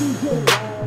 Who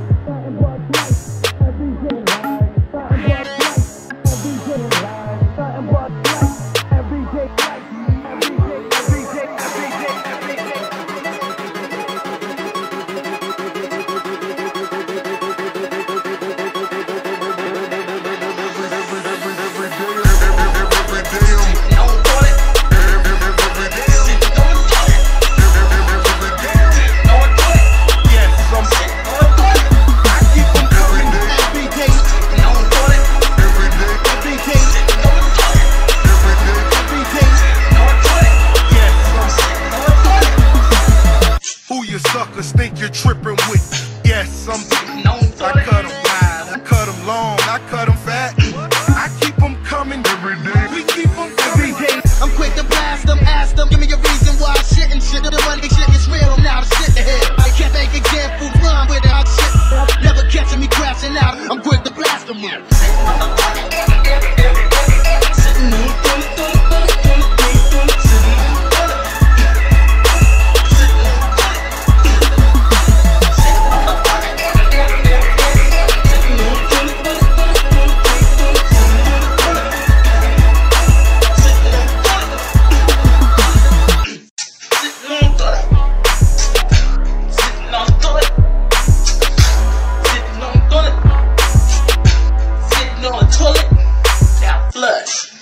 you're with? Yes, I'm I cut them wide, I cut them long, I cut them fat. I keep them coming every day. We keep them every day. I'm quick to blast them, ask them, give me a reason why I shit and shit. The money shit is real, I'm now the shit ahead. I can't make examples run with it, I shit. Never catching me crashing out, I'm quick to blast them. Yes